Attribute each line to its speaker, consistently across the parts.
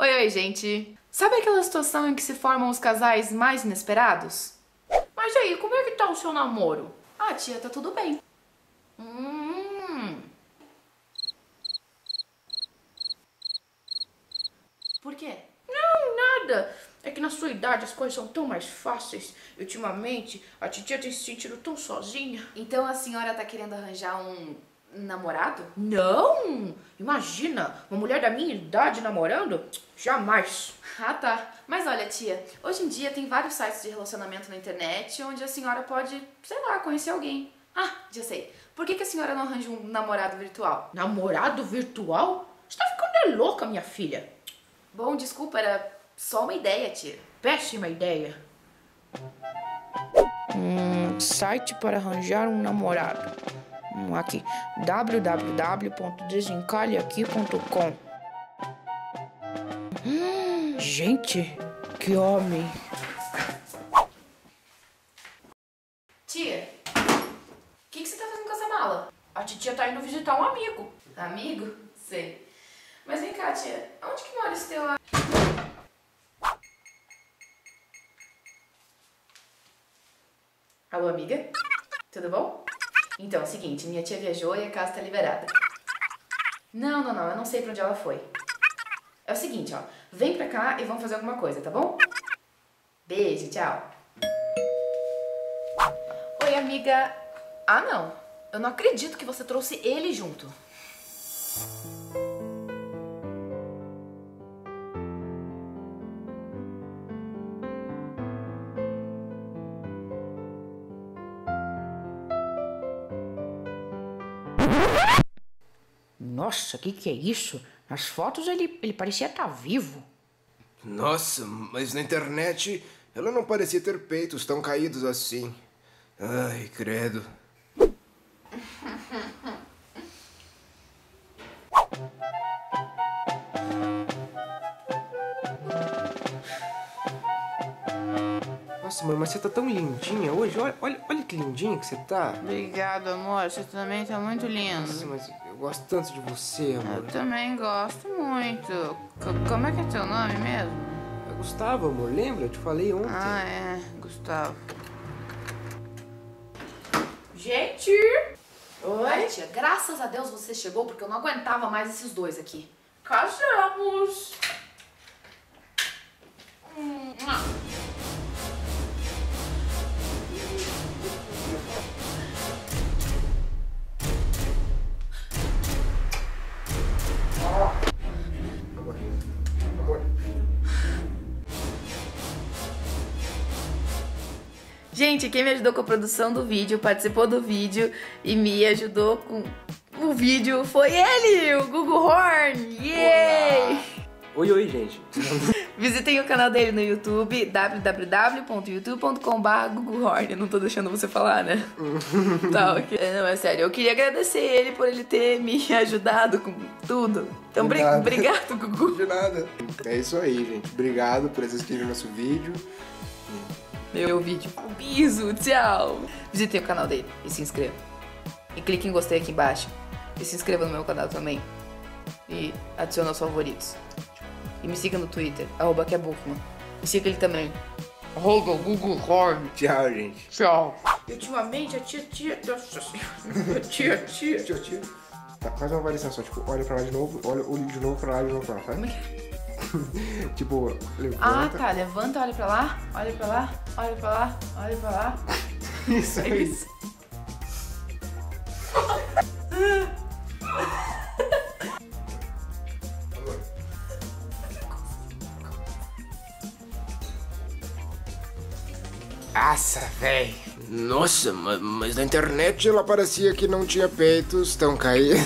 Speaker 1: Oi, oi, gente. Sabe aquela situação em que se formam os casais mais inesperados?
Speaker 2: Mas aí, como é que tá o seu namoro?
Speaker 1: Ah, tia, tá tudo bem.
Speaker 2: Hum.
Speaker 1: Por quê?
Speaker 2: Não, nada. É que na sua idade as coisas são tão mais fáceis. Ultimamente a titia tem se sentido tão sozinha.
Speaker 1: Então a senhora tá querendo arranjar um namorado?
Speaker 2: Não! Imagina, uma mulher da minha idade namorando? Jamais.
Speaker 1: Ah, tá. Mas olha, tia, hoje em dia tem vários sites de relacionamento na internet onde a senhora pode, sei lá, conhecer alguém. Ah, já sei. Por que, que a senhora não arranja um namorado virtual?
Speaker 2: Namorado virtual? Você tá ficando é louca, minha filha.
Speaker 1: Bom, desculpa, era só uma ideia, tia.
Speaker 2: Péssima ideia. Hum, site para arranjar um namorado. Aqui, www.desencalheaqui.com hum, Gente, que homem.
Speaker 1: Tia, o que, que você tá fazendo com essa mala?
Speaker 2: A titia tá indo visitar um amigo.
Speaker 1: Amigo? Sei. Mas vem cá, tia, onde que mora esse teu a- Alô, amiga? Tudo bom? Então, é o seguinte, minha tia viajou e a casa tá liberada. Não, não, não, eu não sei pra onde ela foi. É o seguinte, ó, vem pra cá e vamos fazer alguma coisa, tá bom? Beijo, tchau. Oi, amiga. Ah, não. Eu não acredito que você trouxe ele junto.
Speaker 2: Nossa, que que é isso? Nas fotos ele, ele parecia estar vivo.
Speaker 3: Nossa, mas na internet ela não parecia ter peitos tão caídos assim. Ai, credo. Nossa, mãe, mas você tá tão lindinha hoje. Olha, olha, olha que lindinha que você tá.
Speaker 2: Obrigado, amor. Você também tá muito
Speaker 3: Nossa,
Speaker 2: lindo.
Speaker 3: mas gosto tanto de você, amor.
Speaker 2: Eu também gosto muito. Co- como é que é teu nome mesmo?
Speaker 3: É Gustavo, amor, lembra? Eu te falei ontem.
Speaker 2: Ah, é. Gustavo.
Speaker 1: Gente! Oi, tia, graças a Deus você chegou, porque eu não aguentava mais esses dois aqui.
Speaker 2: Casamos!
Speaker 1: Gente, quem me ajudou com a produção do vídeo, participou do vídeo e me ajudou com o vídeo foi ele, o Google Horn! Yay!
Speaker 3: Oi, oi, gente.
Speaker 1: Visitem o canal dele no YouTube, www.youtube.com.br Google Horn. Eu não tô deixando você falar, né? tá, ok. É, Não, é sério. Eu queria agradecer ele por ele ter me ajudado com tudo. Então, bri-
Speaker 3: nada.
Speaker 1: obrigado, Gugu.
Speaker 3: De nada. É isso aí, gente. Obrigado por assistirem o nosso vídeo.
Speaker 1: Meu vídeo. Biso, tchau. Visitem o canal dele e se inscreva. E clique em gostei aqui embaixo. E se inscreva no meu canal também. E adicione aos favoritos. E me siga no Twitter, arroba que é Buchmann. E siga ele também. Arroba Google Horn.
Speaker 3: Tchau, gente.
Speaker 1: Tchau.
Speaker 2: E ultimamente a tia, tia, tia, tia.
Speaker 3: Tio, tio. Tá, faz uma variação só, tipo, olha pra lá de novo, olha olha de novo pra lá, de novo pra lá, faz? Tipo, levanta.
Speaker 1: Ah, tá. Levanta, olha pra lá, olha pra lá, olha pra lá, olha pra lá.
Speaker 3: Isso
Speaker 1: É
Speaker 3: aí.
Speaker 1: isso.
Speaker 3: Nossa, véi. Nossa, ma- mas na internet ela parecia que não tinha peitos tão caídos.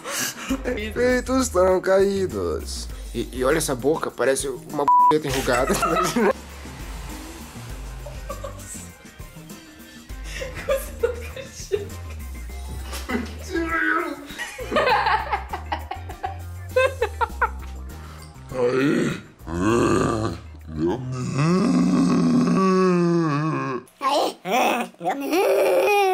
Speaker 3: peitos tão caídos. E, e olha essa boca, parece uma b*** enrugada. Aí. Realmente.